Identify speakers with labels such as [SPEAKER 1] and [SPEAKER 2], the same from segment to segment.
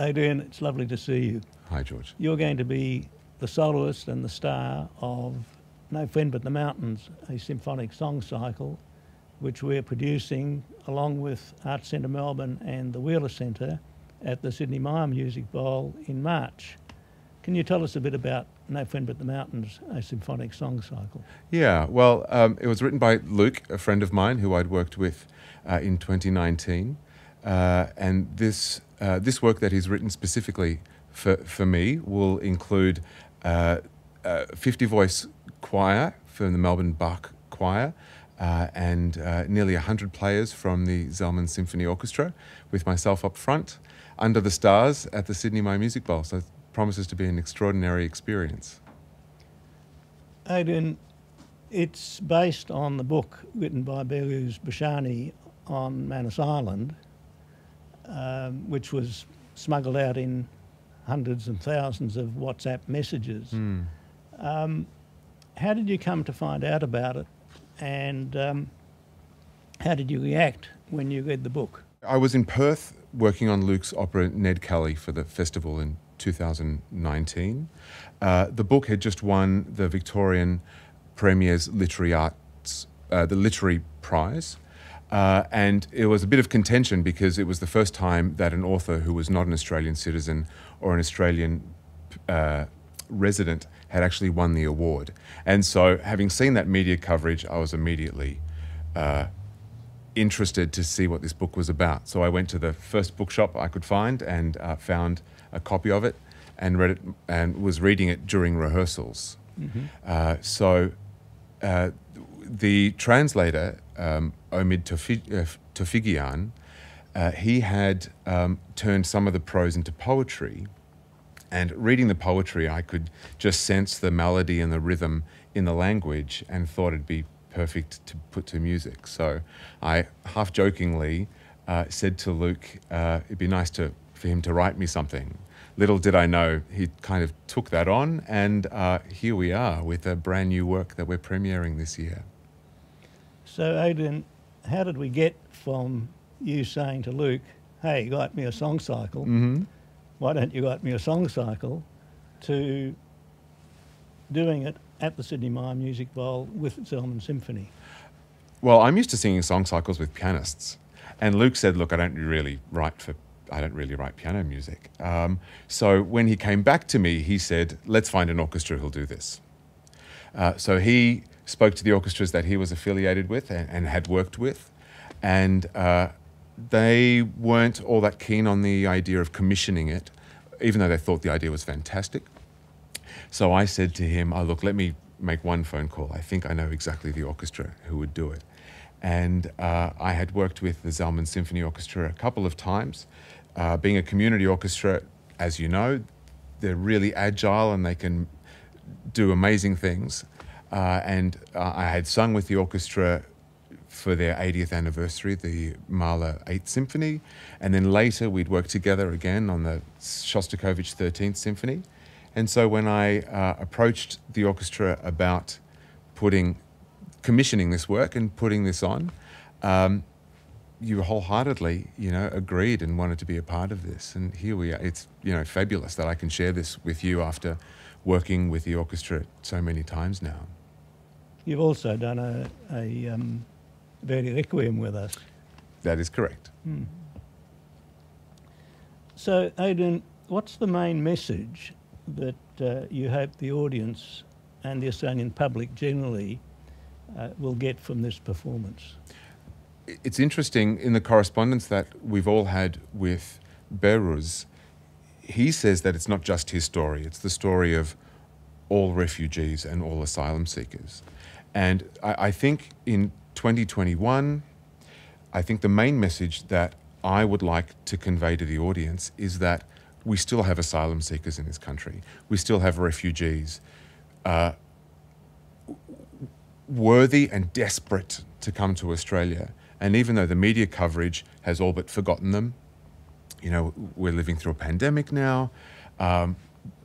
[SPEAKER 1] Adrian, it's lovely to see you.
[SPEAKER 2] Hi, George.
[SPEAKER 1] You're going to be the soloist and the star of No Friend But the Mountains, a symphonic song cycle, which we're producing along with Arts Centre Melbourne and the Wheeler Centre at the Sidney Myer Music Bowl in March. Can you tell us a bit about No Friend But the Mountains, a symphonic song cycle?
[SPEAKER 2] Yeah, well, um, it was written by Luke, a friend of mine who I'd worked with uh, in 2019. Uh, and this uh, this work that he's written specifically for, for me will include uh, a 50 voice choir from the Melbourne Bach Choir uh, and uh, nearly 100 players from the Zelman Symphony Orchestra with myself up front under the stars at the Sidney Myer Music Bowl. So it promises to be an extraordinary experience.
[SPEAKER 1] Adrian, it's based on the book written by Behrouz Boochani on Manus Island um, which was smuggled out in hundreds and thousands of WhatsApp messages.
[SPEAKER 2] Mm.
[SPEAKER 1] Um, how did you come to find out about it, and um, how did you react when you read the book?
[SPEAKER 2] I was in Perth working on Luke's opera Ned Kelly for the festival in 2019. Uh, the book had just won the Victorian Premier's Literary Arts, uh, the Literary Prize. Uh, and it was a bit of contention because it was the first time that an author who was not an Australian citizen or an Australian uh, resident had actually won the award. And so, having seen that media coverage, I was immediately uh, interested to see what this book was about. So, I went to the first bookshop I could find and uh, found a copy of it and read it and was reading it during rehearsals. Mm-hmm. Uh, so, uh, the translator, um, Omid Tofighian, uh, uh, he had um, turned some of the prose into poetry. And reading the poetry, I could just sense the melody and the rhythm in the language and thought it'd be perfect to put to music. So I half jokingly uh, said to Luke, uh, it'd be nice to, for him to write me something. Little did I know he kind of took that on, and uh, here we are with a brand new work that we're premiering this year.
[SPEAKER 1] So, Adrian, how did we get from you saying to Luke, hey, write me a song cycle?
[SPEAKER 2] Mm-hmm.
[SPEAKER 1] Why don't you write me a song cycle? To doing it at the Sidney Myer Music Bowl with Zelman Symphony.
[SPEAKER 2] Well, I'm used to singing song cycles with pianists. And Luke said, look, I don't really write for I don't really write piano music. Um, so when he came back to me, he said, let's find an orchestra who'll do this. Uh, so he spoke to the orchestras that he was affiliated with and, and had worked with, and uh, they weren't all that keen on the idea of commissioning it, even though they thought the idea was fantastic. So I said to him, "Oh look, let me make one phone call. I think I know exactly the orchestra who would do it." And uh, I had worked with the Zelman Symphony Orchestra a couple of times. Uh, being a community orchestra, as you know, they're really agile and they can do amazing things. Uh, and uh, I had sung with the orchestra for their 80th anniversary, the Mahler 8th Symphony. And then later we'd worked together again on the Shostakovich 13th Symphony. And so when I uh, approached the orchestra about putting, commissioning this work and putting this on, um, you wholeheartedly, you know, agreed and wanted to be a part of this. And here we are. It's, you know, fabulous that I can share this with you after working with the orchestra so many times now.
[SPEAKER 1] You've also done a, a um, Verdi Requiem with us.
[SPEAKER 2] That is correct.
[SPEAKER 1] Hmm. So, Adrian, what's the main message that uh, you hope the audience and the Australian public generally uh, will get from this performance?
[SPEAKER 2] It's interesting in the correspondence that we've all had with Behrouz, he says that it's not just his story, it's the story of all refugees and all asylum seekers. And I, I think in 2021, I think the main message that I would like to convey to the audience is that we still have asylum seekers in this country. We still have refugees uh, worthy and desperate to come to Australia. And even though the media coverage has all but forgotten them, you know, we're living through a pandemic now. Um,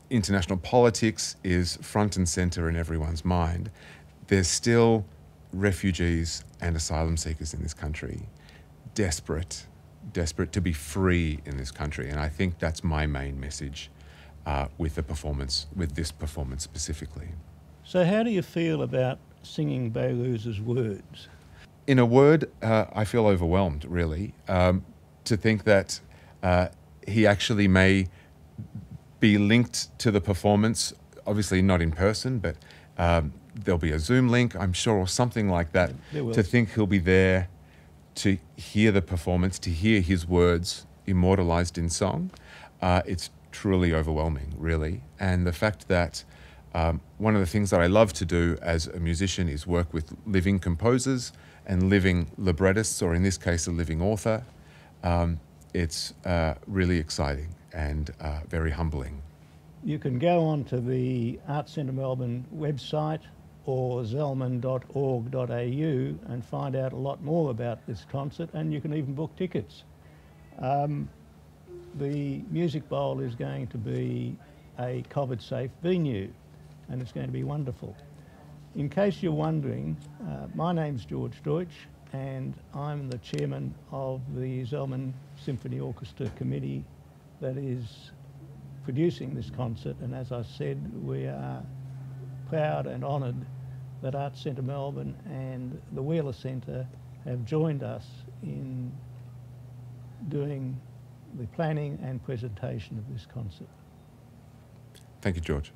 [SPEAKER 2] international politics is front and center in everyone's mind there's still refugees and asylum seekers in this country, desperate desperate to be free in this country. And I think that's my main message uh, with the performance, with this performance specifically.
[SPEAKER 1] So, how do you feel about singing Behrouz's words?
[SPEAKER 2] In a word, uh, I feel overwhelmed, really, um, to think that uh, he actually may be linked to the performance, obviously not in person, but um, there'll be a Zoom link, I'm sure, or something like that. To think he'll be there to hear the performance, to hear his words immortalized in song, uh, it's truly overwhelming, really. And the fact that um, one of the things that I love to do as a musician is work with living composers and living librettists, or in this case, a living author. Um, it's uh, really exciting and uh, very humbling.
[SPEAKER 1] You can go on to the Arts Centre Melbourne website or zelman.org.au and find out a lot more about this concert, and you can even book tickets. Um, the Music Bowl is going to be a COVID safe venue, and it's going to be wonderful. In case you're wondering, uh, my name's George Deutsch, and I'm the chairman of the Zelman Symphony Orchestra Committee that is producing this concert. And as I said, we are proud and honoured that Arts Centre Melbourne and the Wheeler Centre have joined us in doing the planning and presentation of this concert.
[SPEAKER 2] Thank you, George.